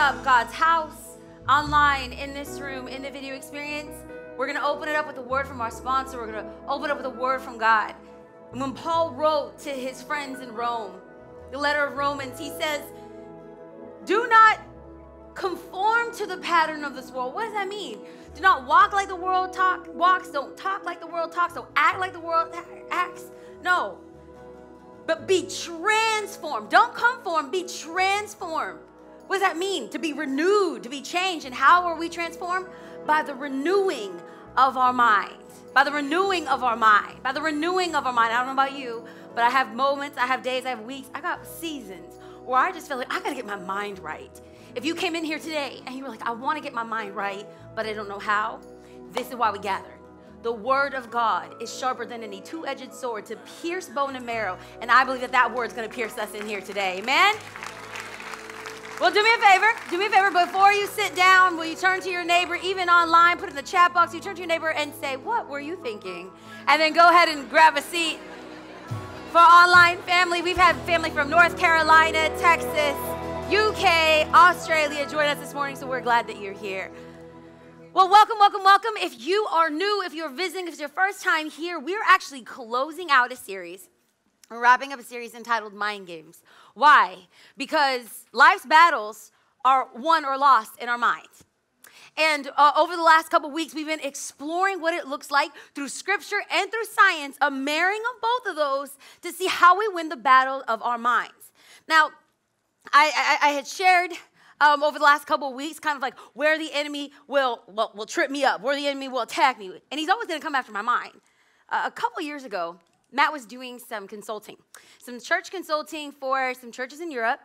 up God's house online, in this room, in the video experience, we're going to open it up with a word from our sponsor. We're going to open it up with a word from God. And when Paul wrote to his friends in Rome, the letter of Romans, he says, Do not conform to the pattern of this world. What does that mean? Do not walk like the world talk walks. Don't talk like the world talks. Don't act like the world acts. No. But be transformed. Don't conform, be transformed. What does that mean? To be renewed, to be changed. And how are we transformed? By the renewing of our mind. By the renewing of our mind. By the renewing of our mind. I don't know about you, but I have moments, I have days, I have weeks, I got seasons where I just feel like I gotta get my mind right. If you came in here today and you were like, I wanna get my mind right, but I don't know how, this is why we gather. The word of God is sharper than any two edged sword to pierce bone and marrow. And I believe that that word's gonna pierce us in here today. Amen? Well, do me a favor. Do me a favor. Before you sit down, will you turn to your neighbor, even online, put in the chat box, you turn to your neighbor and say, What were you thinking? And then go ahead and grab a seat. For online family, we've had family from North Carolina, Texas, UK, Australia join us this morning, so we're glad that you're here. Well, welcome, welcome, welcome. If you are new, if you're visiting, if it's your first time here, we're actually closing out a series. We're wrapping up a series entitled Mind Games. Why? Because life's battles are won or lost in our minds. And uh, over the last couple weeks, we've been exploring what it looks like through scripture and through science, a marrying of both of those to see how we win the battle of our minds. Now, I, I, I had shared um, over the last couple of weeks, kind of like where the enemy will, will, will trip me up, where the enemy will attack me. And he's always going to come after my mind. Uh, a couple years ago, Matt was doing some consulting, some church consulting for some churches in Europe.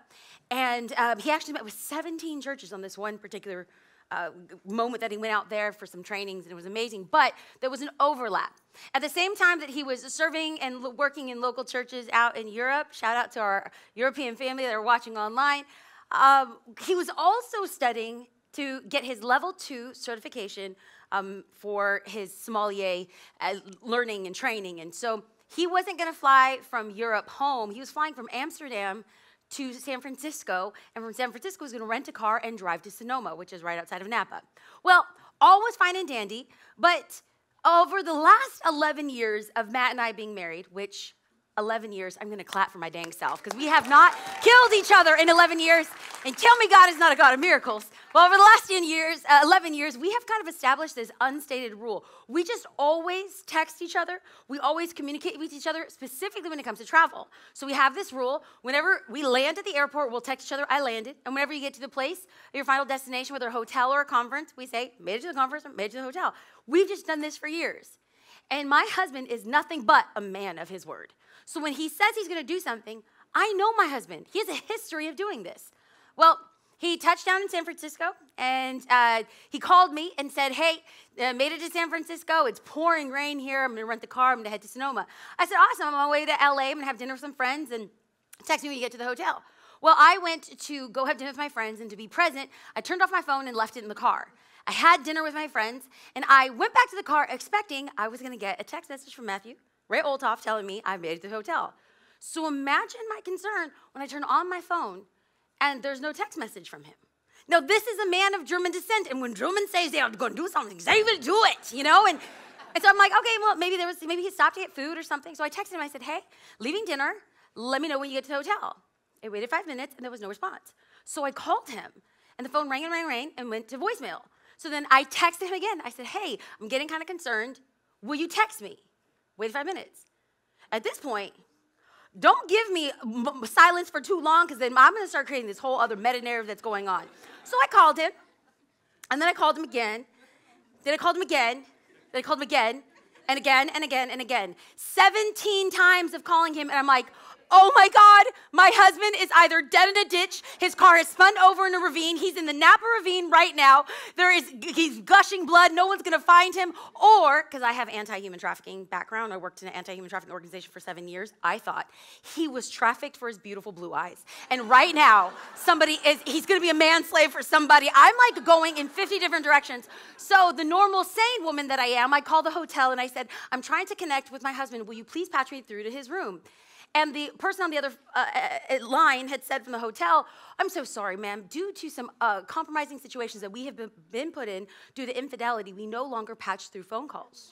And um, he actually met with 17 churches on this one particular uh, moment that he went out there for some trainings, and it was amazing. But there was an overlap. At the same time that he was serving and working in local churches out in Europe, shout out to our European family that are watching online, um, he was also studying to get his level two certification um, for his sommelier uh, learning and training. And so he wasn't going to fly from Europe home. He was flying from Amsterdam to San Francisco, and from San Francisco, he was going to rent a car and drive to Sonoma, which is right outside of Napa. Well, all was fine and dandy, but over the last 11 years of Matt and I being married, which 11 years, I'm to clap for my dang self because we have not killed each other in 11 years. And tell me God is not a God of miracles. Well, over the last 10 years, uh, 11 years, we have kind of established this unstated rule. We just always text each other. We always communicate with each other, specifically when it comes to travel. So we have this rule. Whenever we land at the airport, we'll text each other, I landed. And whenever you get to the place, your final destination, whether a hotel or a conference, we say, made it to the conference, made it to the hotel. We've just done this for years. And my husband is nothing but a man of his word. So when he says he's going to do something, I know my husband. He has a history of doing this. Well, he touched down in San Francisco and uh, he called me and said, Hey, uh, made it to San Francisco. It's pouring rain here. I'm going to rent the car. I'm going to head to Sonoma. I said, Awesome. I'm on my way to LA. I'm going to have dinner with some friends and text me when you get to the hotel. Well, I went to go have dinner with my friends and to be present, I turned off my phone and left it in the car. I had dinner with my friends and I went back to the car expecting I was going to get a text message from Matthew Ray Olthoff telling me I made it to the hotel. So imagine my concern when I turn on my phone and there's no text message from him. Now, this is a man of German descent, and when German says they are going to do something, they will do it, you know? And, and so I'm like, okay, well, maybe there was maybe he stopped to get food or something. So I texted him. I said, hey, leaving dinner. Let me know when you get to the hotel. I waited five minutes, and there was no response. So I called him, and the phone rang and rang and rang, and went to voicemail. So then I texted him again. I said, hey, I'm getting kind of concerned. Will you text me? Wait five minutes. At this point, don't give me silence for too long because then I'm going to start creating this whole other meta narrative that's going on. So I called him, and then I called him again. Then I called him again. Then I called him again, and again, and again, and again. 17 times of calling him, and I'm like, Oh my God, my husband is either dead in a ditch, his car has spun over in a ravine, he's in the Napa Ravine right now, there is, he's gushing blood, no one's gonna find him, or, because I have anti-human trafficking background, I worked in an anti-human trafficking organization for seven years, I thought he was trafficked for his beautiful blue eyes. And right now, somebody is, he's gonna be a manslave for somebody. I'm like going in 50 different directions. So the normal sane woman that I am, I called the hotel and I said, I'm trying to connect with my husband, will you please patch me through to his room? And the person on the other uh, uh, line had said from the hotel, I'm so sorry, ma'am. Due to some uh, compromising situations that we have been, been put in due to infidelity, we no longer patch through phone calls.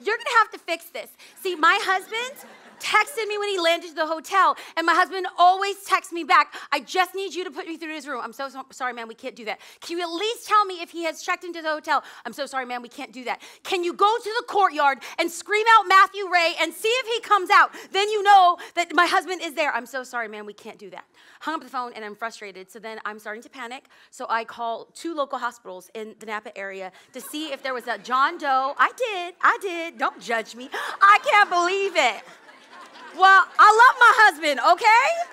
You're gonna have to fix this. See, my husband texted me when he landed to the hotel, and my husband always texts me back, I just need you to put me through his room. I'm so, so sorry, man, we can't do that. Can you at least tell me if he has checked into the hotel? I'm so sorry, man, we can't do that. Can you go to the courtyard and scream out Matthew Ray and see if he comes out? Then you know that my husband is there. I'm so sorry, man, we can't do that. Hung up the phone and I'm frustrated. So then I'm starting to panic. So I call two local hospitals in the Napa area to see if there was a John Doe. I did, I did. Don't judge me. I can't believe it. Well, I love my husband, okay?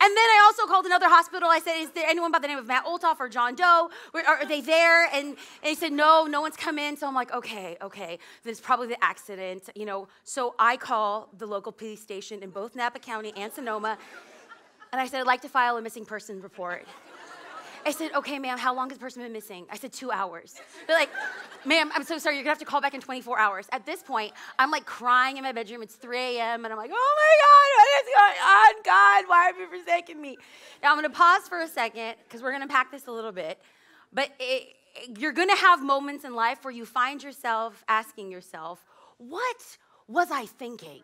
And then I also called another hospital. I said, Is there anyone by the name of Matt Olthoff or John Doe? Are, they there? And, they said, No, no one's come in. So I'm like, Okay, okay. Then it's probably the accident, you know. So I call the local police station in both Napa County and Sonoma. And I said, I'd like to file a missing person report. I said, okay, ma'am, how long has the person been missing? I said, two hours. They're like, ma'am, I'm so sorry, you're gonna have to call back in 24 hours. At this point, I'm like crying in my bedroom. It's 3 a.m. and I'm like, oh my God, what is going on? God, why have you forsaken me? Now I'm gonna pause for a second because we're gonna pack this a little bit. But it, you're gonna have moments in life where you find yourself asking yourself, what was I thinking?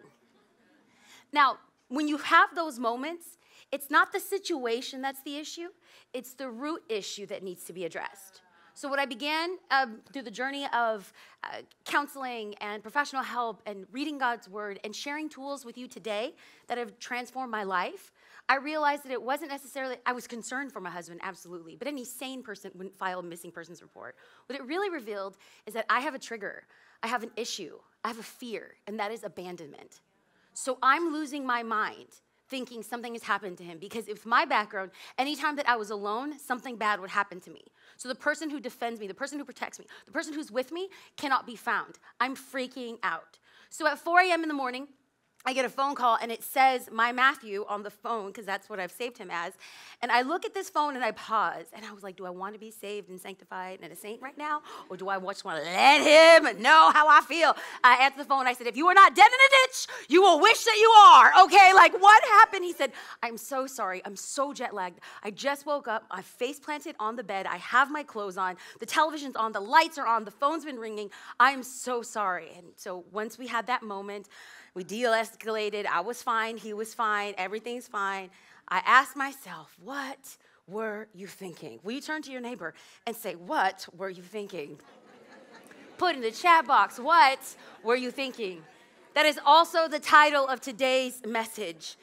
Now, when you have those moments, it's not the situation that's the issue, it's the root issue that needs to be addressed. So, what I began um, through the journey of uh, counseling and professional help and reading God's word and sharing tools with you today that have transformed my life, I realized that it wasn't necessarily, I was concerned for my husband, absolutely, but any sane person wouldn't file a missing persons report. What it really revealed is that I have a trigger, I have an issue, I have a fear, and that is abandonment. So, I'm losing my mind thinking something has happened to him because if my background, anytime that I was alone, something bad would happen to me. So the person who defends me, the person who protects me, the person who's with me cannot be found. I'm freaking out. So at 4 a.m. in the morning, I get a phone call and it says my Matthew on the phone because that's what I've saved him as. And I look at this phone and I pause and I was like, do I want to be saved and sanctified and a saint right now? Or do I just want to let him know how I feel? I answered the phone. I said, if you are not dead in a ditch, you will wish that you are. Okay, like what happened? He said, I'm so sorry. I'm so jet lagged. I just woke up. I face planted on the bed. I have my clothes on. The television's on. The lights are on. The phone's been ringing. I am so sorry. And so once we had that moment, we de escalated. I was fine. He was fine. Everything's fine. I asked myself, what were you thinking? Will you turn to your neighbor and say, what were you thinking? Put in the chat box, what were you thinking? That is also the title of today's message.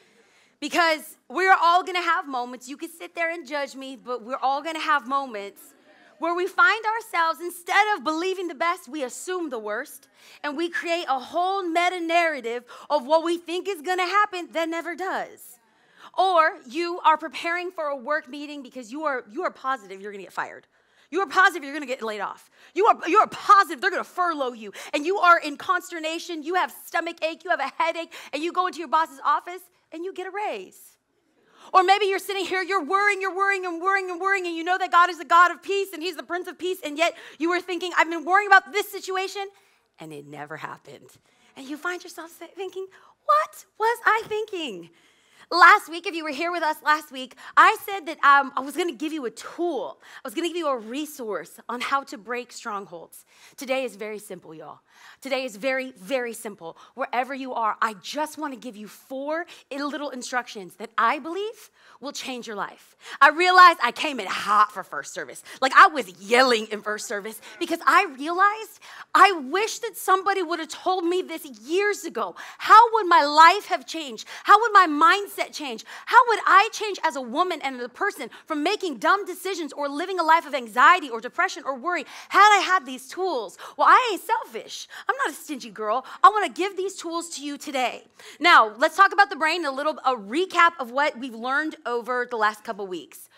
Because we're all gonna have moments. You can sit there and judge me, but we're all gonna have moments where we find ourselves, instead of believing the best, we assume the worst, and we create a whole meta narrative of what we think is gonna happen that never does. Or you are preparing for a work meeting because you are, you are positive you're gonna get fired. You are positive you're gonna get laid off. You are, you are positive they're gonna furlough you. And you are in consternation, you have stomach ache, you have a headache, and you go into your boss's office and you get a raise. Or maybe you're sitting here, you're worrying, you're worrying and worrying and worrying, and you know that God is the God of peace and He's the Prince of Peace, and yet you were thinking, I've been worrying about this situation, and it never happened. And you find yourself thinking, What was I thinking? Last week, if you were here with us last week, I said that um, I was going to give you a tool. I was going to give you a resource on how to break strongholds. Today is very simple, y'all. Today is very, very simple. Wherever you are, I just want to give you four little instructions that I believe will change your life. I realized I came in hot for first service. Like I was yelling in first service because I realized I wish that somebody would have told me this years ago. How would my life have changed? How would my mindset change? How would I change as a woman and a person from making dumb decisions or living a life of anxiety or depression or worry had I had these tools? Well, I ain't selfish. I'm not a stingy girl. I want to give these tools to you today. Now, let's talk about the brain, a little a recap of what we've learned over the last couple weeks.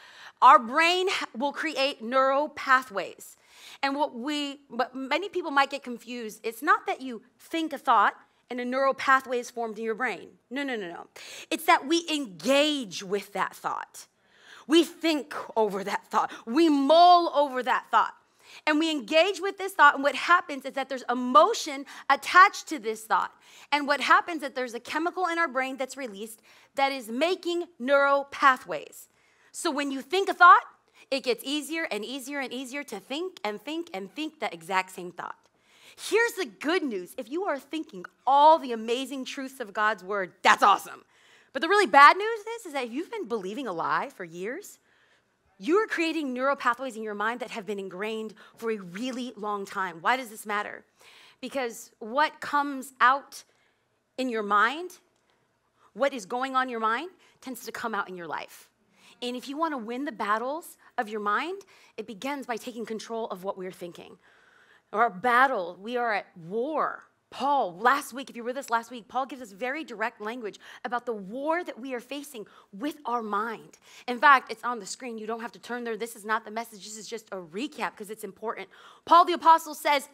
Our brain will create neural pathways. And what we, but many people might get confused. It's not that you think a thought and a neural pathway is formed in your brain. No, no, no, no. It's that we engage with that thought. We think over that thought. We mull over that thought. And we engage with this thought, and what happens is that there's emotion attached to this thought. And what happens is that there's a chemical in our brain that's released that is making neural pathways. So when you think a thought, it gets easier and easier and easier to think and think and think that exact same thought. Here's the good news if you are thinking all the amazing truths of God's word, that's awesome. But the really bad news is, is that if you've been believing a lie for years, you are creating neural pathways in your mind that have been ingrained for a really long time. Why does this matter? Because what comes out in your mind, what is going on in your mind, tends to come out in your life. And if you want to win the battles of your mind, it begins by taking control of what we're thinking. Our battle, we are at war Paul, last week, if you were with us last week, Paul gives us very direct language about the war that we are facing with our mind. In fact, it's on the screen. You don't have to turn there. This is not the message, this is just a recap because it's important. Paul the Apostle says,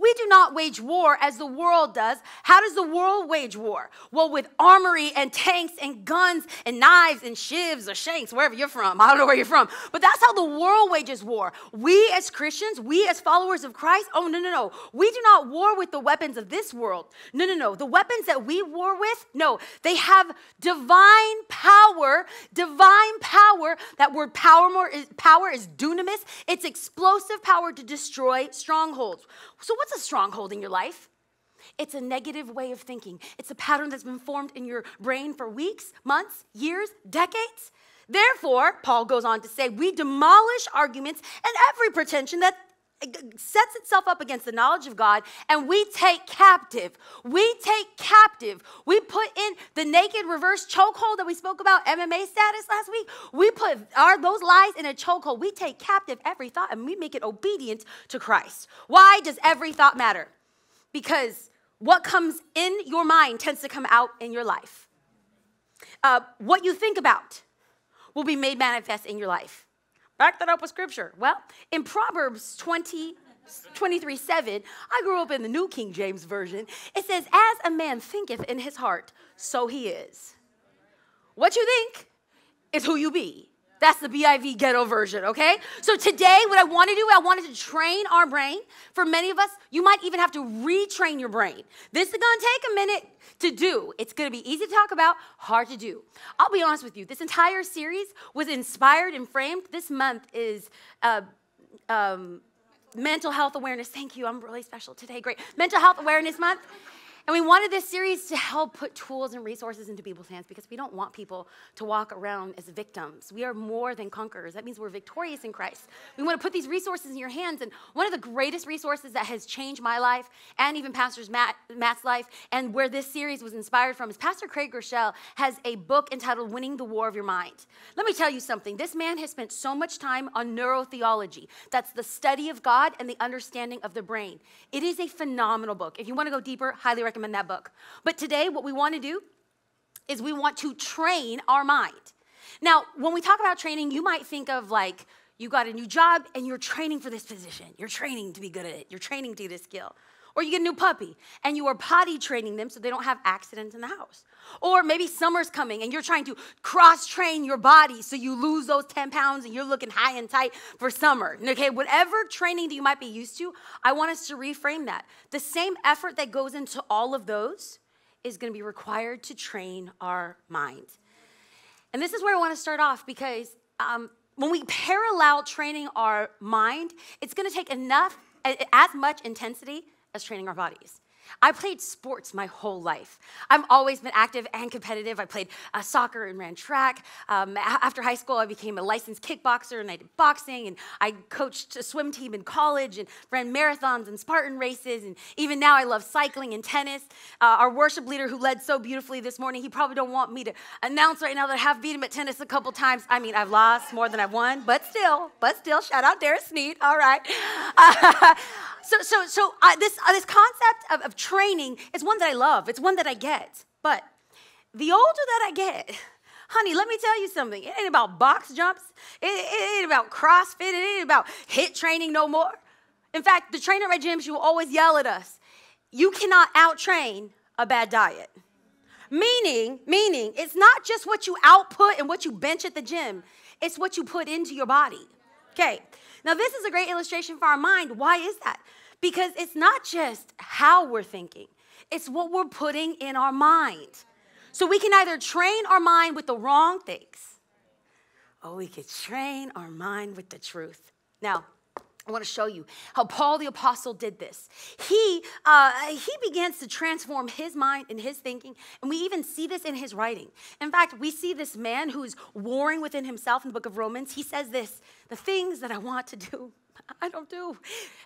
we do not wage war as the world does. How does the world wage war? Well, with armory and tanks and guns and knives and shivs or shanks, wherever you're from. I don't know where you're from. But that's how the world wages war. We as Christians, we as followers of Christ, oh, no, no, no. We do not war with the weapons of this world. No, no, no. The weapons that we war with, no, they have divine power, divine power. That word power, more is, power is dunamis. It's explosive power to destroy strongholds. So, what's a stronghold in your life? It's a negative way of thinking. It's a pattern that's been formed in your brain for weeks, months, years, decades. Therefore, Paul goes on to say, we demolish arguments and every pretension that sets itself up against the knowledge of God and we take captive. We take captive. We put in the naked reverse chokehold that we spoke about MMA status last week. We put our those lies in a chokehold. We take captive every thought and we make it obedient to Christ. Why does every thought matter? Because what comes in your mind tends to come out in your life. Uh, what you think about will be made manifest in your life. Back that up with scripture. Well, in Proverbs 20, 23 7, I grew up in the New King James Version. It says, As a man thinketh in his heart, so he is. What you think is who you be. That's the BIV ghetto version, okay? So today, what I want to do, I wanted to train our brain. For many of us, you might even have to retrain your brain. This is gonna take a minute to do. It's gonna be easy to talk about, hard to do. I'll be honest with you, this entire series was inspired and framed. This month is uh, um, Mental Health Awareness. Thank you, I'm really special today. Great. Mental Health Awareness Month. And we wanted this series to help put tools and resources into people's hands because we don't want people to walk around as victims. We are more than conquerors. That means we're victorious in Christ. We want to put these resources in your hands. And one of the greatest resources that has changed my life and even Pastor Matt, Matt's life, and where this series was inspired from, is Pastor Craig Groeschel has a book entitled Winning the War of Your Mind. Let me tell you something. This man has spent so much time on neurotheology. That's the study of God and the understanding of the brain. It is a phenomenal book. If you want to go deeper, highly recommend recommend that book. But today, what we want to do is we want to train our mind. Now, when we talk about training, you might think of like you got a new job and you're training for this position. You're training to be good at it. You're training to get a skill. Or you get a new puppy and you are potty training them so they don't have accidents in the house. Or maybe summer's coming and you're trying to cross train your body so you lose those 10 pounds and you're looking high and tight for summer. Okay, whatever training that you might be used to, I want us to reframe that. The same effort that goes into all of those is going to be required to train our mind. And this is where I want to start off because um, when we parallel training our mind, it's going to take enough, as much intensity as training our bodies. I played sports my whole life. I've always been active and competitive. I played uh, soccer and ran track. Um, after high school, I became a licensed kickboxer and I did boxing. And I coached a swim team in college and ran marathons and Spartan races. And even now, I love cycling and tennis. Uh, our worship leader, who led so beautifully this morning, he probably don't want me to announce right now that I have beat him at tennis a couple times. I mean, I've lost more than I've won, but still, but still, shout out Darius Sneed. All right. Uh, so, so, so uh, this, uh, this concept of, of training is one that I love. It's one that I get. But the older that I get, honey, let me tell you something. It ain't about box jumps. It, it ain't about CrossFit. It ain't about HIIT training no more. In fact, the trainer at my gym, she will always yell at us. You cannot out-train a bad diet. Meaning, meaning, it's not just what you output and what you bench at the gym. It's what you put into your body. Okay. Now, this is a great illustration for our mind. Why is that? Because it's not just how we're thinking, it's what we're putting in our mind. So we can either train our mind with the wrong things, or we could train our mind with the truth. Now, I want to show you how Paul the apostle did this. He uh, he begins to transform his mind and his thinking, and we even see this in his writing. In fact, we see this man who's warring within himself in the book of Romans. He says this: "The things that I want to do, I don't do,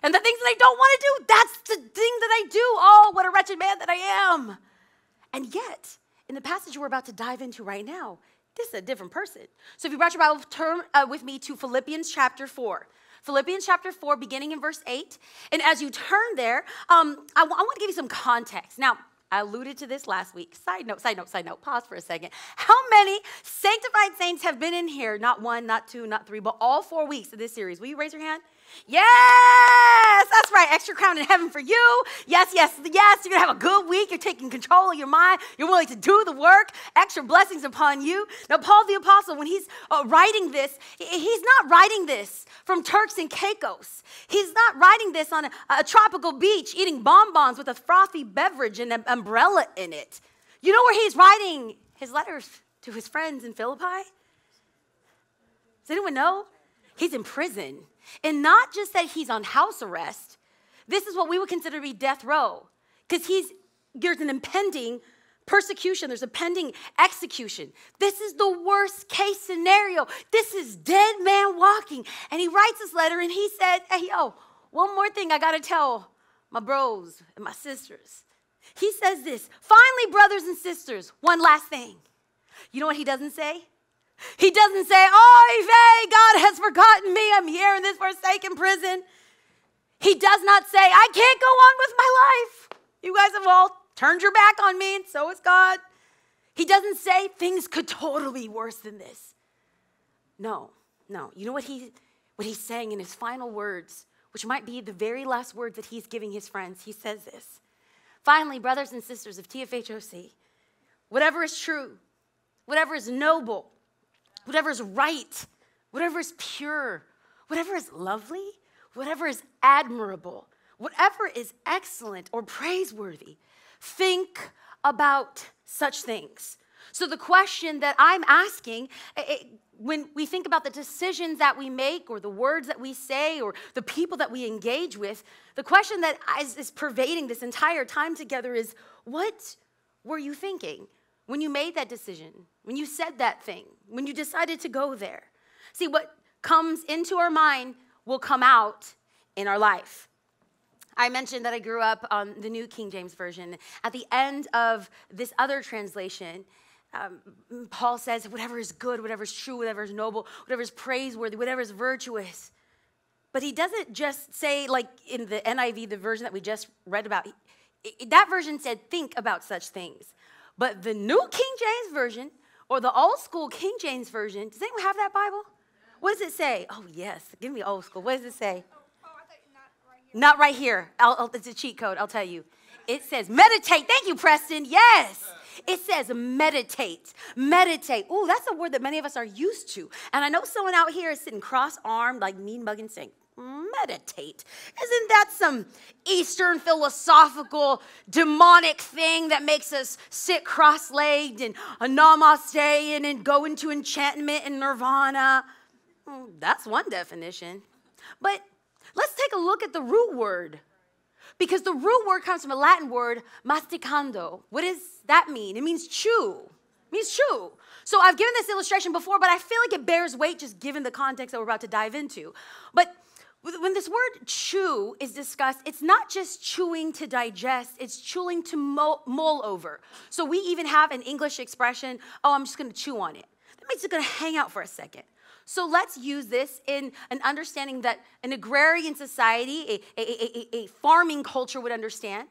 and the things that I don't want to do, that's the thing that I do. Oh, what a wretched man that I am!" And yet, in the passage we're about to dive into right now, this is a different person. So, if you brought your Bible, turn uh, with me to Philippians chapter four. Philippians chapter 4, beginning in verse 8. And as you turn there, um, I, want to give you some context. Now, I alluded to this last week. Side note, side note, side note. Pause for a second. How many sanctified saints have been in here? Not one, not two, not three, but all four weeks of this series. Will you raise your hand? Yes, that's right. Extra crown in heaven for you. Yes, yes, yes. You're going to have a good week. You're taking control of your mind. You're willing to do the work. Extra blessings upon you. Now, Paul the Apostle, when he's uh, writing this, he's not writing this from Turks and Caicos. He's not writing this on a, a tropical beach eating bonbons with a frothy beverage and an umbrella in it. You know where he's writing his letters to his friends in Philippi? Does anyone know? He's in prison. And not just that he's on house arrest, this is what we would consider to be death row, because he's there's an impending persecution, there's a pending execution. This is the worst case scenario. This is dead man walking. And he writes this letter and he said, Hey, yo, oh, one more thing I gotta tell my bros and my sisters. He says this finally, brothers and sisters, one last thing. You know what he doesn't say? He doesn't say, oh, Oy vey, God has forgotten me. I'm here in this forsaken prison. He does not say, I can't go on with my life. You guys have all turned your back on me, and so is God. He doesn't say things could totally be worse than this. No, no. You know what, he, what he's saying in his final words, which might be the very last words that he's giving his friends? He says this Finally, brothers and sisters of TFHOC, whatever is true, whatever is noble, whatever is right, whatever is pure, whatever is lovely, whatever is admirable, whatever is excellent or praiseworthy, think about such things. So, the question that I'm asking it, when we think about the decisions that we make or the words that we say or the people that we engage with, the question that is, is pervading this entire time together is what were you thinking? When you made that decision, when you said that thing, when you decided to go there. See, what comes into our mind will come out in our life. I mentioned that I grew up on the New King James Version. At the end of this other translation, um, Paul says, whatever is good, whatever is true, whatever is noble, whatever is praiseworthy, whatever is virtuous. But he doesn't just say, like in the NIV, the version that we just read about, that version said, think about such things. But the New King James Version or the old school King James Version, does anyone have that Bible? What does it say? Oh, yes. Give me old school. What does it say? Not right here. It's a cheat code, I'll tell you. It says meditate. Thank you, Preston. Yes. It says meditate. Meditate. Ooh, that's a word that many of us are used to. And I know someone out here is sitting cross armed, like mean mugging, saying, meditate. Isn't that some Eastern philosophical demonic thing that makes us sit cross legged and a namaste and, and go into enchantment and nirvana? That's one definition. But let's take a look at the root word. Because the root word comes from a Latin word, masticando. What does that mean? It means chew. It means chew. So I've given this illustration before, but I feel like it bears weight just given the context that we're about to dive into. But when this word chew is discussed, it's not just chewing to digest, it's chewing to mull, over. So we even have an English expression, oh, I'm just gonna chew on it. That means it's gonna hang out for a second. So let's use this in an understanding that an agrarian society, a, a, a, a farming culture would understand.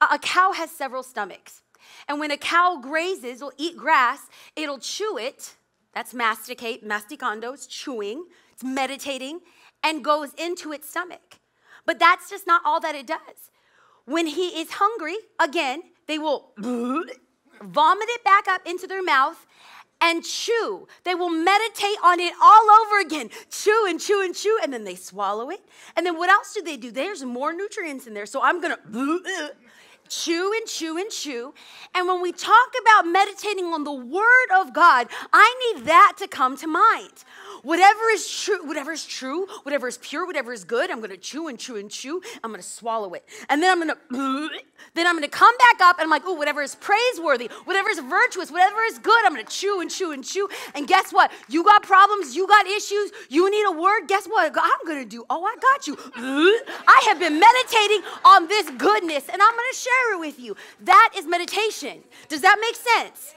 A, cow has several stomachs. And when a cow grazes or eat grass, it'll chew it. That's masticate, masticando, it's chewing, it's meditating, and goes into its stomach. But that's just not all that it does. When he is hungry, again, they will vomit it back up into their mouth and chew. They will meditate on it all over again. Chew and chew and chew, and then they swallow it. And then what else do they do? There's more nutrients in there. So I'm to chew and chew and chew. And when we talk about meditating on the word of God, I need that to come to mind. Whatever is true, whatever is true, whatever is pure, whatever is good, I'm gonna chew and chew and chew. I'm gonna swallow it. And then I'm gonna then I'm gonna come back up and I'm like, oh, whatever is praiseworthy, whatever is virtuous, whatever is good, I'm gonna chew and chew and chew. And guess what? You got problems, you got issues, you need a word. Guess what? I'm gonna do? Oh, I got you. I have been meditating on this goodness and I'm gonna share it with you. That is meditation. Does that make sense?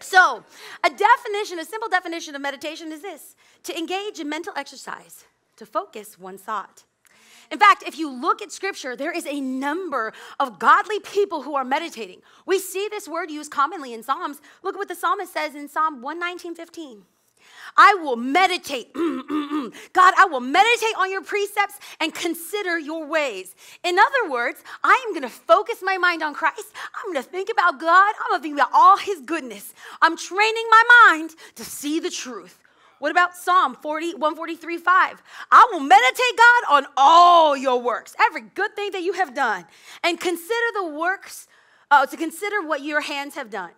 So, a definition, a simple definition of meditation is this to engage in mental exercise, to focus one thought. In fact, if you look at scripture, there is a number of godly people who are meditating. We see this word used commonly in Psalms. Look at what the psalmist says in Psalm 119 15. I will meditate. God, I will meditate on your precepts and consider your ways. In other words, I am going to focus my mind on Christ. I'm going to think about God. I'm going to think about all his goodness. I'm training my mind to see the truth. What about Psalm 40, 143, 5? I will meditate, God, on all your works, every good thing that you have done, and consider the works, uh, to consider what your hands have done.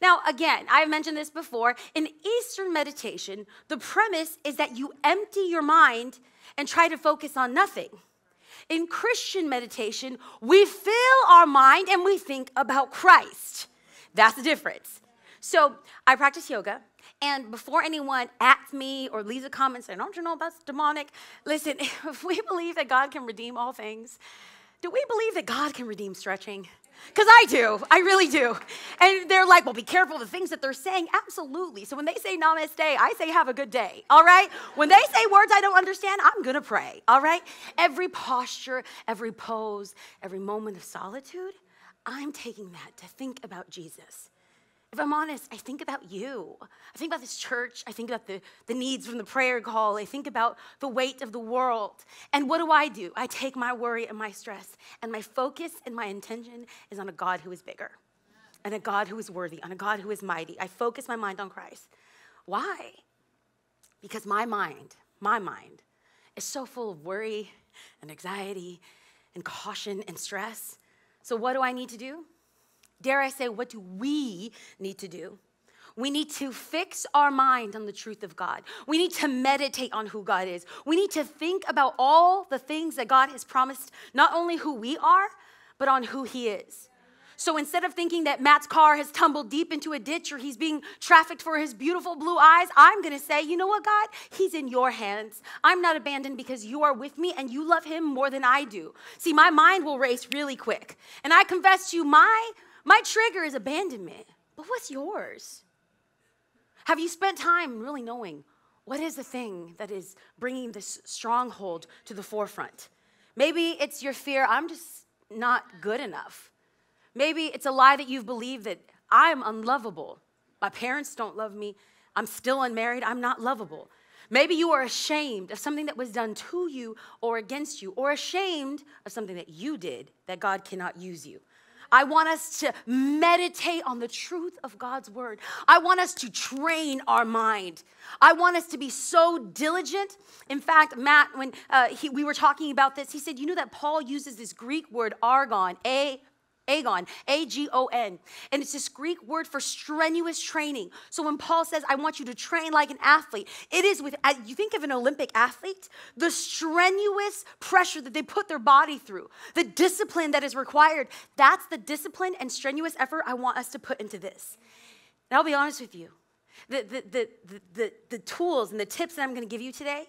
Now, again, I've mentioned this before. In Eastern meditation, the premise is that you empty your mind and try to focus on nothing. In Christian meditation, we fill our mind and we think about Christ. That's the difference. So, I practice yoga and before anyone asks me or leaves a comment saying, Don't you know that's demonic? Listen, if we believe that God can redeem all things, do we believe that God can redeem stretching? Because I do. I really do. And they're like, well, be careful the things that they're saying. Absolutely. So when they say namaste, I say have a good day. All right? When they say words I don't understand, I'm to pray. All right? Every posture, every pose, every moment of solitude, I'm taking that to think about Jesus. If I'm honest, I think about you. I think about this church. I think about the, the needs from the prayer call. I think about the weight of the world. And what do I do? I take my worry and my stress, and my focus and my intention is on a God who is bigger, and a God who is worthy, on a God who is mighty. I focus my mind on Christ. Why? Because my mind, my mind, is so full of worry and anxiety and caution and stress. So, what do I need to do? Dare I say, what do we need to do? We need to fix our mind on the truth of God. We need to meditate on who God is. We need to think about all the things that God has promised, not only who we are, but on who He is. So instead of thinking that Matt's car has tumbled deep into a ditch or he's being trafficked for his beautiful blue eyes, I'm gonna say, you know what, God? He's in your hands. I'm not abandoned because you are with me and you love him more than I do. See, my mind will race really quick. And I confess to you, my my trigger is abandonment, but what's yours? Have you spent time really knowing what is the thing that is bringing this stronghold to the forefront? Maybe it's your fear, I'm just not good enough. Maybe it's a lie that you've believed that I'm unlovable. My parents don't love me. I'm still unmarried. I'm not lovable. Maybe you are ashamed of something that was done to you or against you, or ashamed of something that you did that God cannot use you. I want us to meditate on the truth of God's word. I want us to train our mind. I want us to be so diligent. In fact, Matt, when uh, he, we were talking about this, he said, You know that Paul uses this Greek word, agon, A Agon, A G O N. And it's this Greek word for strenuous training. So when Paul says, I want you to train like an athlete, it is with, you think of an Olympic athlete, the strenuous pressure that they put their body through, the discipline that is required. That's the discipline and strenuous effort I want us to put into this. And I'll be honest with you the, the, the, the, the, the tools and the tips that I'm going to give you today,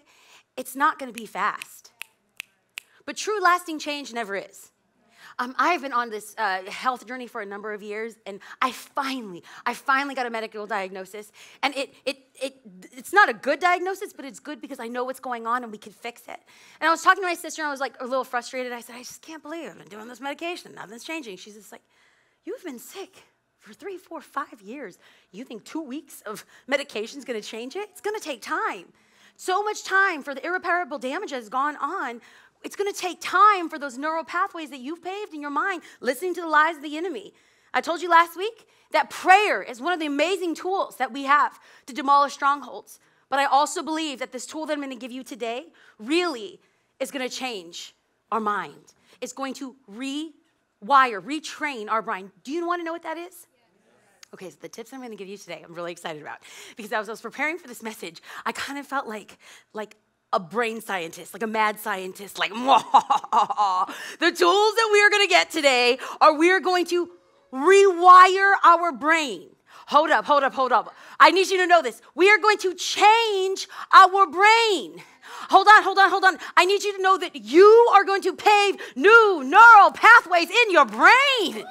it's not going to be fast. But true lasting change never is. Um, I've been on this uh, health journey for a number of years, and I finally, I finally got a medical diagnosis. And it, it, it, it's not a good diagnosis, but it's good because I know what's going on and we can fix it. And I was talking to my sister, and I was like a little frustrated. I said, I just can't believe I've been doing this medication. Nothing's changing. She's just like, You've been sick for three, four, five years. You think two weeks of medication is going to change it? It's going to take time. So much time for the irreparable damage that has gone on it's going to take time for those neural pathways that you've paved in your mind, listening to the lies of the enemy. I told you last week, that prayer is one of the amazing tools that we have to demolish strongholds. But I also believe that this tool that I'm going to give you today really is going to change our mind. It's going to rewire, retrain our brain. Do you want to know what that is? Okay, so the tips I'm going to give you today, I'm really excited about because as I was preparing for this message, I kind of felt like like a brain scientist, like a mad scientist, like the tools that we are going to get today are we are going to rewire our brain. Hold up, hold up, hold up. I need you to know this. We are going to change our brain. Hold on, hold on, hold on. I need you to know that you are going to pave new neural pathways in your brain.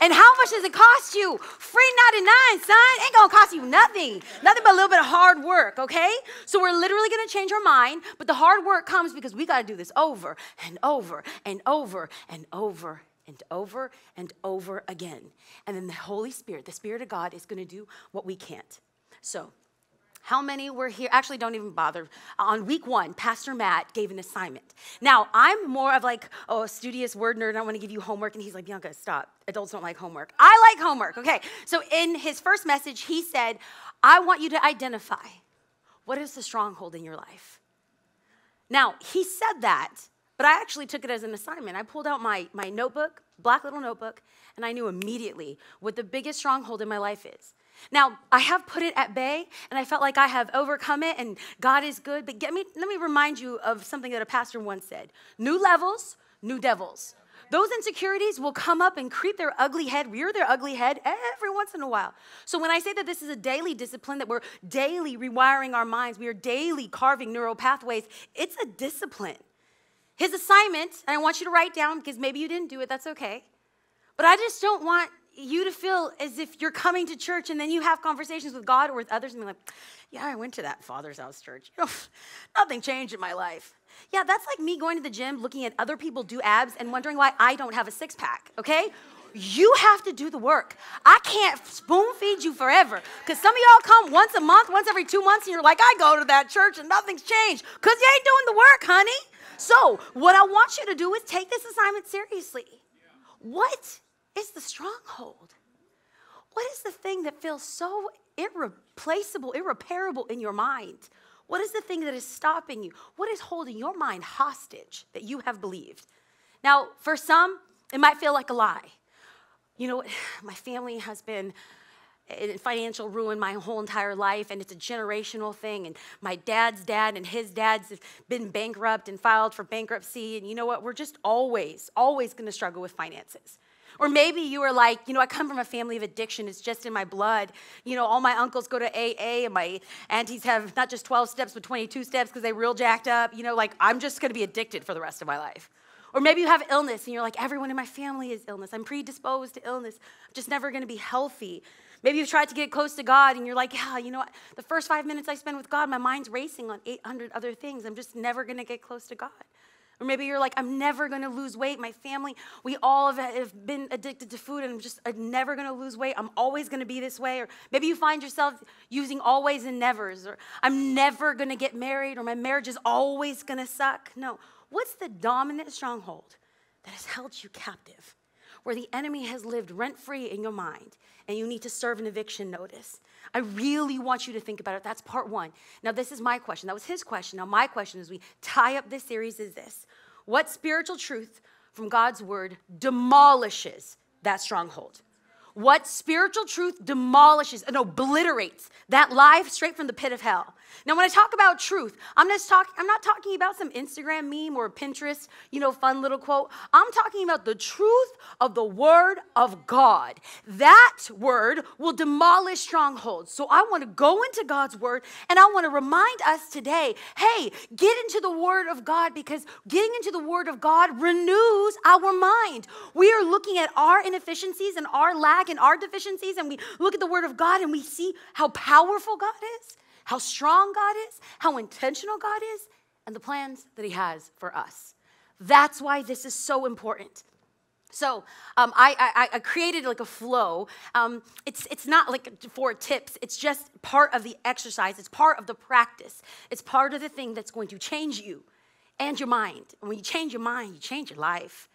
And how much does it cost you? Free 99, son. Ain't gonna cost you nothing. Nothing but a little bit of hard work, okay? So we're literally gonna change our mind, but the hard work comes because we gotta do this over and over and over and over and over and over again. And then the Holy Spirit, the Spirit of God, is gonna do what we can't. So how many were here? Actually, don't even bother. On week one, Pastor Matt gave an assignment. Now, I'm more of like, oh, a studious word nerd. I want to give you homework. And he's like, Bianca, stop. Adults don't like homework. I like homework. Okay. So in his first message, he said, I want you to identify what is the stronghold in your life. Now, he said that, but I actually took it as an assignment. I pulled out my, my notebook, black little notebook, and I knew immediately what the biggest stronghold in my life is. Now, I have put it at bay and I felt like I have overcome it and God is good, but get me, let me remind you of something that a pastor once said new levels, new devils. Those insecurities will come up and creep their ugly head, rear their ugly head every once in a while. So, when I say that this is a daily discipline, that we're daily rewiring our minds, we are daily carving neural pathways, it's a discipline. His assignment, and I want you to write down because maybe you didn't do it, that's okay. But I just don't want you to feel as if you're coming to church and then you have conversations with God or with others and be like, yeah, I went to that Father's House church. Nothing changed in my life. Yeah, that's like me going to the gym, looking at other people do abs and wondering why I don't have a six pack, okay? You have to do the work. I can't spoon feed you forever because some of y'all come once a month, once every two months, and you're like, I go to that church and nothing's changed because you ain't doing the work, honey. So, what I want you to do is take this assignment seriously. What is the stronghold? What is the thing that feels so irreplaceable, irreparable in your mind? What is the thing that is stopping you? What is holding your mind hostage that you have believed? Now, for some, it might feel like a lie. You know, my family has been in financial ruin my whole entire life, and it's a generational thing. And my dad's dad and his dad's have been bankrupt and filed for bankruptcy. And you know what? We're just always, always going to struggle with finances. Or maybe you are like, you know, I come from a family of addiction. It's just in my blood. You know, all my uncles go to AA and my aunties have not just 12 steps, but 22 steps because they real jacked up. You know, like I'm just going to be addicted for the rest of my life. Or maybe you have illness and you're like, everyone in my family is illness. I'm predisposed to illness. I'm just never going to be healthy. Maybe you've tried to get close to God and you're like, yeah, you know what? The first five minutes I spend with God, my mind's racing on 800 other things. I'm just never going to get close to God. Or maybe you're like, I'm never gonna lose weight. My family, we all have been addicted to food and I'm just I'm never gonna lose weight. I'm always gonna be this way. Or maybe you find yourself using always and nevers. Or I'm never gonna get married. Or my marriage is always gonna suck. No. What's the dominant stronghold that has held you captive? Where the enemy has lived rent free in your mind and you need to serve an eviction notice. I really want you to think about it. That's part one. Now, this is my question. That was his question. Now, my question as we tie up this series is this What spiritual truth from God's word demolishes that stronghold? What spiritual truth demolishes and obliterates that life straight from the pit of hell? Now, when I talk about truth, I'm just talking, I'm not talking about some Instagram meme or Pinterest, you know, fun little quote. I'm talking about the truth of the word of God. That word will demolish strongholds. So I want to go into God's word and I want to remind us today, hey, get into the word of God because getting into the word of God renews our mind. We are looking at our inefficiencies and our lack and our deficiencies and we look at the word of God and we see how powerful God is how strong God is, how intentional God is, and the plans that He has for us. That's why this is so important. So um, I, I, I, created like a flow. Um, it's, it's not like for tips. It's just part of the exercise. It's part of the practice. It's part of the thing that's going to change you and your mind. And when you change your mind, you change your life.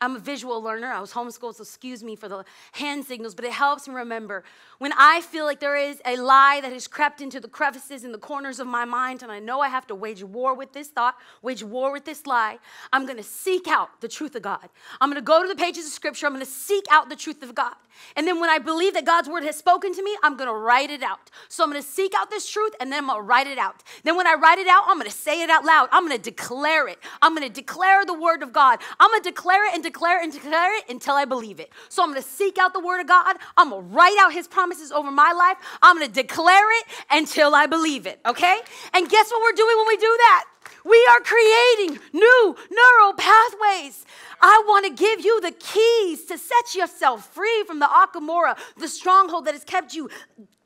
I'm a visual learner. I was homeschooled, so excuse me for the hand signals, but it helps me remember when I feel like there is a lie that has crept into the crevices and the corners of my mind, and I know I have to wage war with this thought, wage war with this lie, I'm gonna seek out the truth of God. I'm gonna go to the pages of Scripture, I'm gonna seek out the truth of God. And then when I believe that God's word has spoken to me, I'm gonna write it out. So I'm gonna seek out this truth and then I'm gonna write it out. Then when I write it out, I'm gonna say it out loud. I'm gonna declare it. I'm gonna declare the word of God. I'm gonna declare it and declare it and declare it until I believe it. So I'm gonna seek out the word of God. I'm gonna write out his promises over my life, I'm gonna declare it until I believe it, okay? And guess what we're doing when we do that? We are creating new neural pathways. I want to give you the keys to set yourself free from the ochuroma, the stronghold that has kept you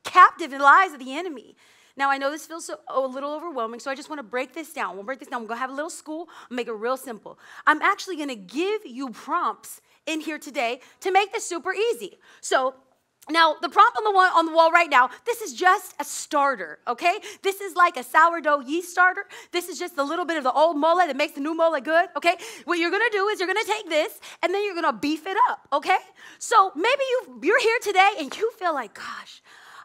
captive in the lies of the enemy. Now, I know this feels so, a little overwhelming, so I just want to break this down. We'll break this down. We're going to have a little school, make it real simple. I'm actually going to give you prompts in here today to make this super easy. So, now, the prompt on the, one, on the wall right now, this is just a starter, okay? This is like a sourdough yeast starter. This is just a little bit of the old mole that makes the new mole good, okay? What you're gonna do is you're gonna take this and then you're gonna beef it up, okay? So maybe you, you're here today and you feel like, gosh,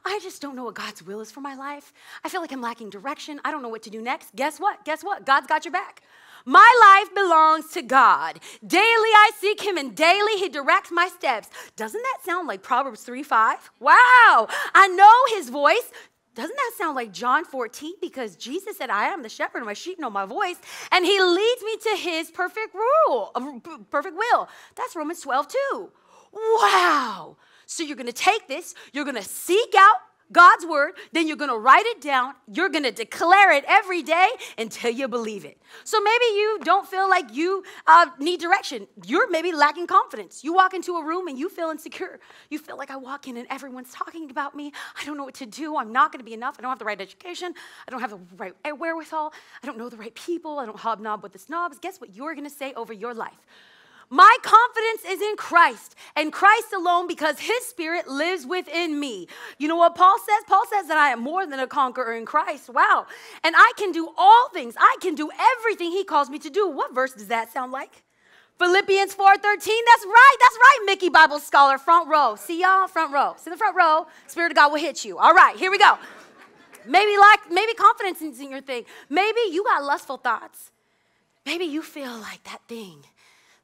I just don't know what God's will is for my life. I feel like I'm lacking direction. I don't know what to do next. Guess what? Guess what? God's got your back. My life belongs to God. Daily I seek him and daily he directs my steps. Doesn't that sound like Proverbs 3 5? Wow, I know his voice. Doesn't that sound like John 14? Because Jesus said, I am the shepherd, and my sheep know my voice, and he leads me to his perfect rule, uh, perfect will. That's Romans 12, too. Wow. So you're gonna take this, you're gonna seek out God's word, then you're gonna write it down. You're gonna declare it every day until you believe it. So maybe you don't feel like you uh, need direction. You're maybe lacking confidence. You walk into a room and you feel insecure. You feel like I walk in and everyone's talking about me. I don't know what to do. I'm not gonna be enough. I don't have the right education. I don't have the right wherewithal. I don't know the right people. I don't hobnob with the snobs. Guess what you're gonna say over your life? My confidence is in Christ and Christ alone because his spirit lives within me. You know what Paul says? Paul says that I am more than a conqueror in Christ. Wow. And I can do all things. I can do everything he calls me to do. What verse does that sound like? Philippians 4:13. That's right. That's right, Mickey Bible scholar, front row. See y'all, front row. See the front row. Spirit of God will hit you. All right, here we go. Maybe like maybe confidence isn't your thing. Maybe you got lustful thoughts. Maybe you feel like that thing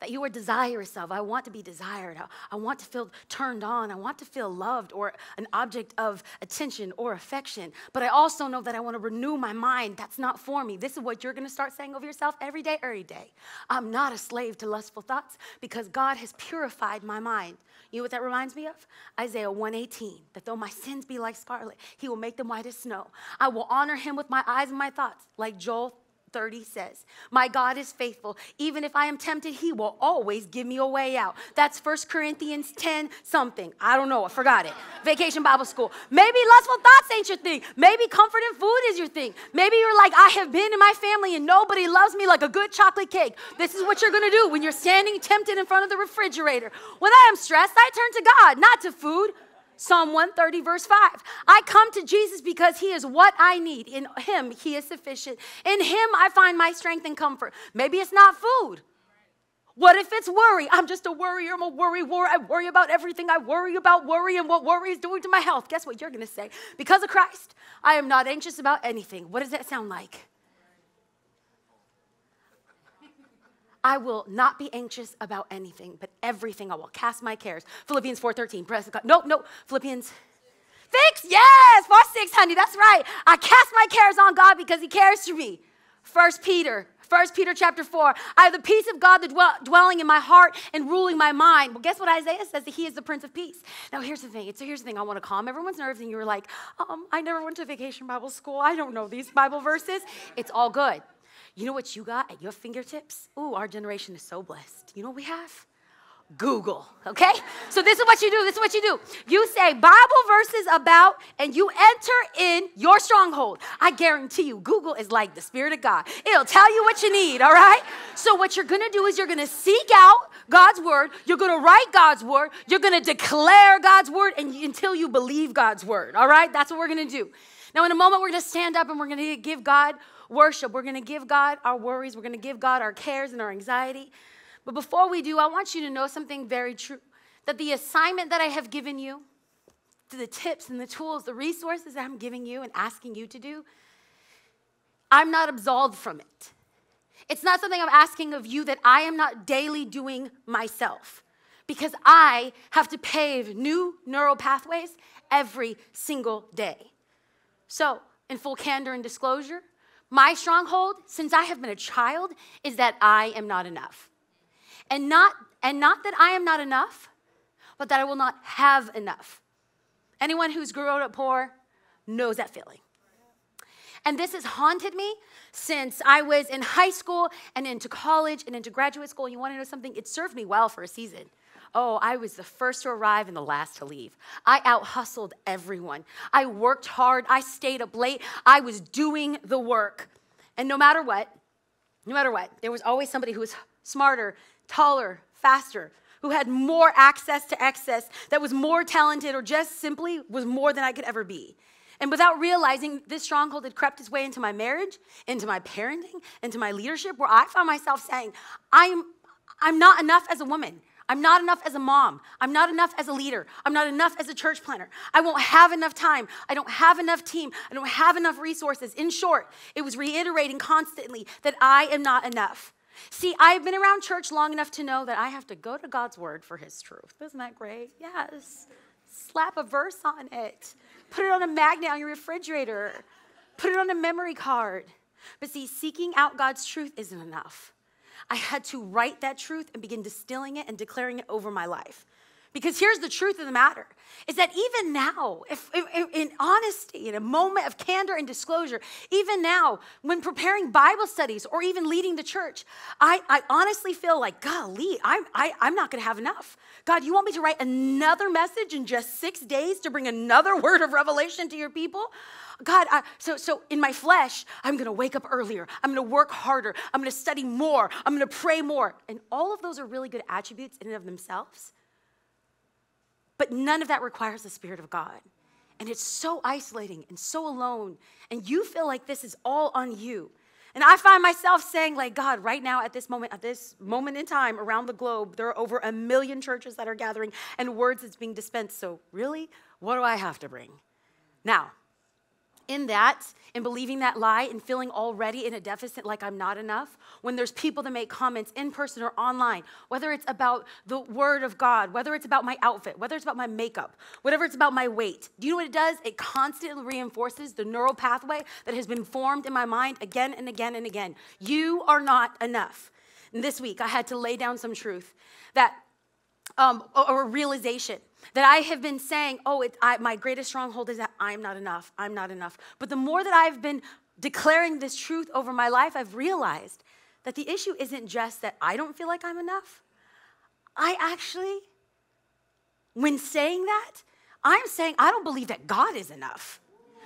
that you are desirous of. I want to be desired. I want to feel turned on. I want to feel loved or an object of attention or affection. But I also know that I want to renew my mind. That's not for me. This is what you're going to start saying over yourself every day, every day. I'm not a slave to lustful thoughts because God has purified my mind. You know what that reminds me of? Isaiah 118, that though my sins be like scarlet, he will make them white as snow. I will honor him with my eyes and my thoughts, like Joel 30 says, My God is faithful. Even if I am tempted, he will always give me a way out. That's 1 Corinthians 10 something. I don't know. I forgot it. Vacation Bible school. Maybe lustful thoughts ain't your thing. Maybe comfort and food is your thing. Maybe you're like, I have been in my family and nobody loves me like a good chocolate cake. This is what you're going to do when you're standing tempted in front of the refrigerator. When I am stressed, I turn to God, not to food. Psalm 130, verse 5. I come to Jesus because he is what I need. In him, he is sufficient. In him, I find my strength and comfort. Maybe it's not food. What if it's worry? I'm just a worrier. I'm a worry war. I worry about everything. I worry about worry and what worry is doing to my health. Guess what you're going to say? Because of Christ, I am not anxious about anything. What does that sound like? I will not be anxious about anything, but everything I will cast my cares. Philippians 4.13. Press God. No, no. Philippians Six, yes, 4 6, honey, that's right. I cast my cares on God because He cares for me. First Peter, First Peter chapter 4. I have the peace of God dwell, dwelling in my heart and ruling my mind. Well, guess what Isaiah says? That he is the Prince of Peace. Now, here's the thing. So here's the thing. I want to calm everyone's nerves, and you were like, um, I never went to vacation Bible school. I don't know these Bible verses. It's all good. You know what you got at your fingertips? Ooh, our generation is so blessed. You know what we have? Google, okay? So this is what you do. This is what you do. You say Bible verses about, and you enter in your stronghold. I guarantee you, Google is like the Spirit of God. It'll tell you what you need, all right? So what you're gonna do is you're gonna seek out God's word. You're gonna write God's word. You're gonna declare God's word, and until you believe God's word, all right? That's what we're gonna do. Now, in a moment, we're gonna stand up and we're gonna give God worship. We're going to give God our worries. We're going to give God our cares and our anxiety. But before we do, I want you to know something very true that the assignment that I have given you, the tips and the tools, the resources that I'm giving you and asking you to do, I'm not absolved from it. It's not something I'm asking of you that I am not daily doing myself because I have to pave new neural pathways every single day. So, in full candor and disclosure, my stronghold since I have been a child is that I am not enough. And not and not that I am not enough, but that I will not have enough. Anyone who's grown up poor knows that feeling. And this has haunted me since I was in high school and into college and into graduate school. You want to know something? It served me well for a season. Oh, I was the first to arrive and the last to leave. I out hustled everyone. I worked hard. I stayed up late. I was doing the work. And no matter what, no matter what, there was always somebody who was smarter, taller, faster, who had more access to excess, that was more talented, or just simply was more than I could ever be. And without realizing, this stronghold had crept its way into my marriage, into my parenting, into my leadership, where I found myself saying, I'm, I'm not enough as a woman. I'm not enough as a mom. I'm not enough as a leader. I'm not enough as a church planter. I won't have enough time. I don't have enough team. I don't have enough resources. In short, it was reiterating constantly that I am not enough. See, I've been around church long enough to know that I have to go to God's word for his truth. Isn't that great? Yes. Slap a verse on it. Put it on a magnet on your refrigerator. Put it on a memory card. But see, seeking out God's truth isn't enough. I had to write that truth and begin distilling it and declaring it over my life. Because here's the truth of the matter is that even now, if, in honesty, in a moment of candor and disclosure, even now, when preparing Bible studies or even leading the church, I, I honestly feel like, golly, I'm, I, I'm not gonna have enough. God, you want me to write another message in just six days to bring another word of revelation to your people? God, I, so, so in my flesh, I'm gonna wake up earlier. I'm gonna work harder. I'm gonna study more. I'm gonna pray more. And all of those are really good attributes in and of themselves. But none of that requires the Spirit of God. And it's so isolating and so alone. And you feel like this is all on you. And I find myself saying, like, God, right now at this moment, at this moment in time around the globe, there are over a million churches that are gathering and words that's being dispensed. So, really, what do I have to bring? Now, in that, in believing that lie and feeling already in a deficit like I'm not enough, when there's people that make comments in person or online, whether it's about the word of God, whether it's about my outfit, whether it's about my makeup, whatever it's about my weight, do you know what it does? It constantly reinforces the neural pathway that has been formed in my mind again and again and again. You are not enough. And this week, I had to lay down some truth that, um, or a realization that I have been saying, oh, it, I, my greatest stronghold is that I'm not enough, I'm not enough. But the more that I've been declaring this truth over my life, I've realized that the issue isn't just that I don't feel like I'm enough. I actually, when saying that, I'm saying I don't believe that God is enough.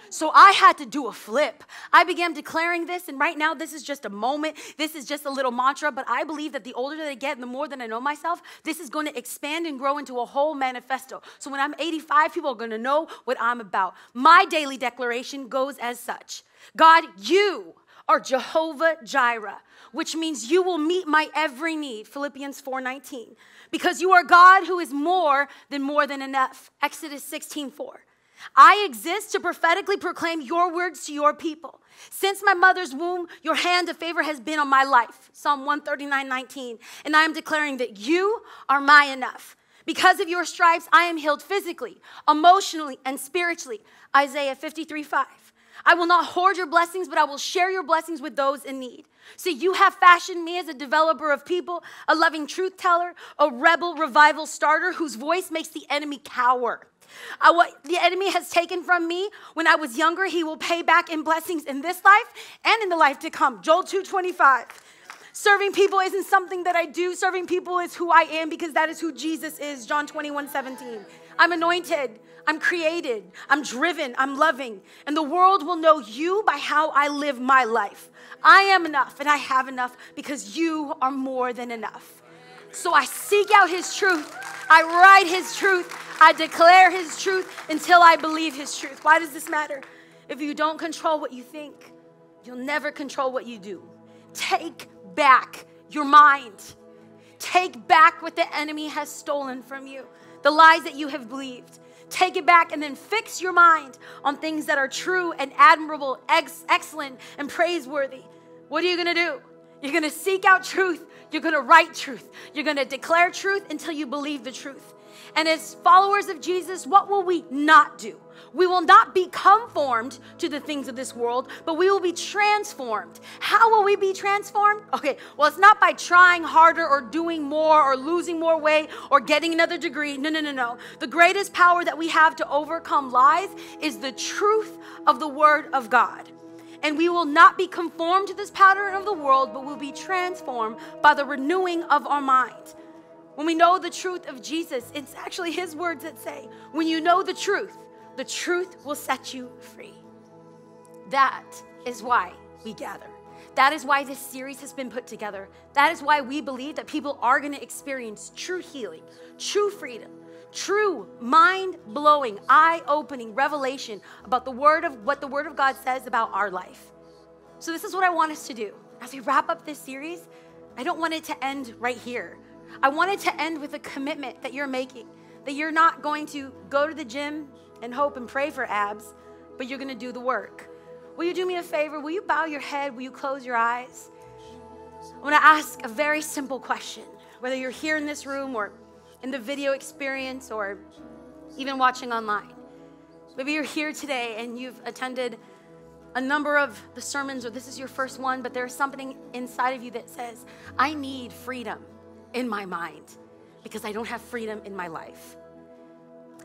So I had to do a flip. I began declaring this, and right now, this is just a moment. This is just a little mantra, but I believe that the older that I get and the more that I know myself, this is going to expand and grow into a whole manifesto. So when I'm 85, people are going to know what I'm about. My daily declaration goes as such God, you are Jehovah Jireh, which means you will meet my every need. Philippians 4:19. Because you are God who is more than more than enough. Exodus 16:4. I exist to prophetically proclaim your words to your people. Since my mother's womb, your hand of favor has been on my life. Psalm 139 19. And I am declaring that you are my enough. Because of your stripes, I am healed physically, emotionally, and spiritually. Isaiah 53 5. I will not hoard your blessings, but I will share your blessings with those in need. See, you have fashioned me as a developer of people, a loving truth teller, a rebel revival starter whose voice makes the enemy cower. Uh, what the enemy has taken from me when I was younger, he will pay back in blessings in this life and in the life to come. Joel 2:25. Serving people isn't something that I do. Serving people is who I am because that is who Jesus is. John 21, 17. I'm anointed. I'm created. I'm driven. I'm loving. And the world will know you by how I live my life. I am enough and I have enough because you are more than enough. So I seek out his truth. I write his truth. I declare his truth until I believe his truth. Why does this matter? If you don't control what you think, you'll never control what you do. Take back your mind. Take back what the enemy has stolen from you, the lies that you have believed. Take it back and then fix your mind on things that are true and admirable, ex- excellent, and praiseworthy. What are you gonna do? You're gonna seek out truth. You're gonna write truth. You're gonna declare truth until you believe the truth. And as followers of Jesus, what will we not do? We will not be conformed to the things of this world, but we will be transformed. How will we be transformed? Okay, well, it's not by trying harder or doing more or losing more weight or getting another degree. No, no, no, no. The greatest power that we have to overcome lies is the truth of the Word of God. And we will not be conformed to this pattern of the world, but will be transformed by the renewing of our mind. When we know the truth of Jesus, it's actually His words that say, when you know the truth, the truth will set you free. That is why we gather. That is why this series has been put together. That is why we believe that people are going to experience true healing, true freedom, true mind blowing, eye opening revelation about the word of what the word of God says about our life. So, this is what I want us to do. As we wrap up this series, I don't want it to end right here. I want it to end with a commitment that you're making, that you're not going to go to the gym and hope and pray for abs, but you're going to do the work. Will you do me a favor? Will you bow your head? Will you close your eyes? I want to ask a very simple question. Whether you're here in this room or in the video experience or even watching online. Maybe you're here today and you've attended a number of the sermons, or this is your first one, but there's something inside of you that says, I need freedom in my mind because I don't have freedom in my life.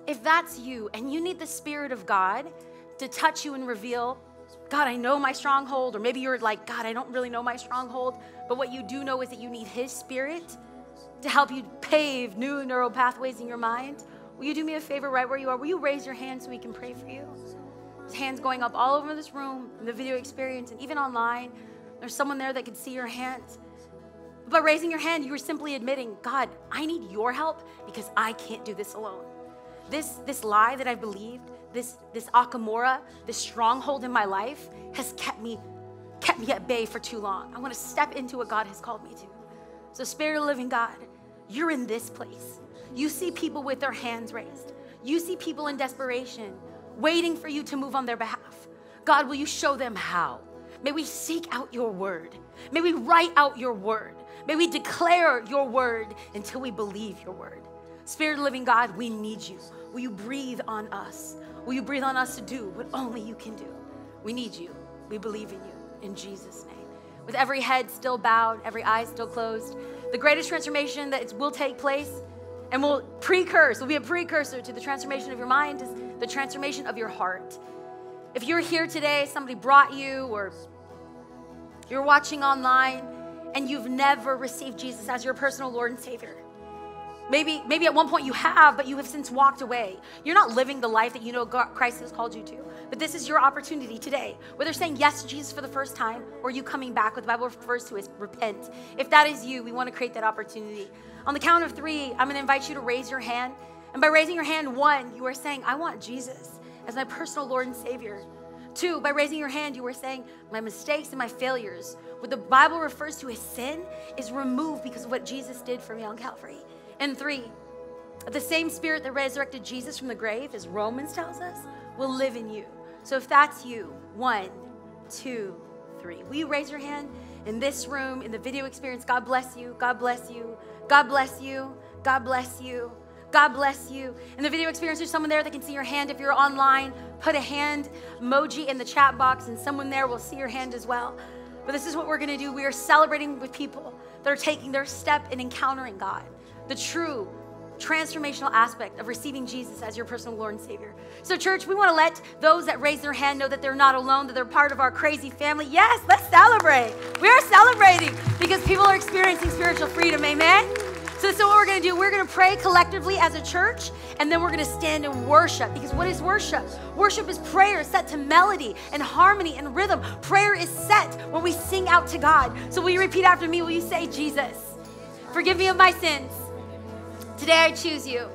If that's you and you need the Spirit of God to touch you and reveal, God, I know my stronghold, or maybe you're like, God, I don't really know my stronghold, but what you do know is that you need His Spirit to help you pave new neural pathways in your mind. Will you do me a favor right where you are? Will you raise your hand so we can pray for you? There's hands going up all over this room, in the video experience, and even online. There's someone there that can see your hands. By raising your hand, you are simply admitting, God, I need your help because I can't do this alone this, this lie that I believed, this, this ochuroma, this stronghold in my life has kept me, kept me at bay for too long. I want to step into what God has called me to. So, Spirit of living God, you're in this place. You see people with their hands raised. You see people in desperation, waiting for you to move on their behalf. God, will you show them how? May we seek out your word. May we write out your word. May we declare your word until we believe your word. Spirit of living God, we need you. Will you breathe on us? Will you breathe on us to do what only you can do? We need you. We believe in you. In Jesus' name. With every head still bowed, every eye still closed, the greatest transformation that will take place and will precurse, will be a precursor to the transformation of your mind is the transformation of your heart. If you're here today, somebody brought you, or you're watching online and you've never received Jesus as your personal Lord and Savior, Maybe, maybe at one point you have, but you have since walked away. You're not living the life that you know God, Christ has called you to. But this is your opportunity today. Whether saying yes to Jesus for the first time or you coming back, what the Bible refers to as repent. If that is you, we want to create that opportunity. On the count of three, I'm going to invite you to raise your hand. And by raising your hand, one, you are saying, I want Jesus as my personal Lord and Savior. Two, by raising your hand, you are saying, My mistakes and my failures, what the Bible refers to as sin, is removed because of what Jesus did for me on Calvary. And three, the same spirit that resurrected Jesus from the grave, as Romans tells us, will live in you. So if that's you, one, two, three. Will you raise your hand in this room, in the video experience? God bless you. God bless you. God bless you. God bless you. God bless you. In the video experience, there's someone there that can see your hand. If you're online, put a hand emoji in the chat box, and someone there will see your hand as well. But this is what we're going to do. We are celebrating with people that are taking their step in encountering God the true transformational aspect of receiving Jesus as your personal Lord and Savior. So, church, we want to let those that raise their hand know that they're not alone, that they're part of our crazy family. Yes, let's celebrate. We are celebrating because people are experiencing spiritual freedom. Amen. So, so what we're going to do, we're going to pray collectively as a church, and then we're going to stand and worship. Because what is worship? Worship is prayer set to melody and harmony and rhythm. Prayer is set when we sing out to God. So, will you repeat after me? Will you say, Jesus, forgive me of my sins? Today I choose you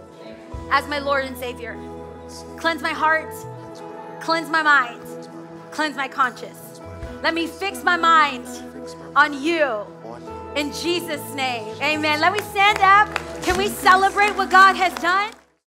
as my Lord and Savior. Cleanse my heart, cleanse my mind, cleanse my conscience. Let me fix my mind on you In Jesus' name, amen. Let me stand up. Can we celebrate what God has done?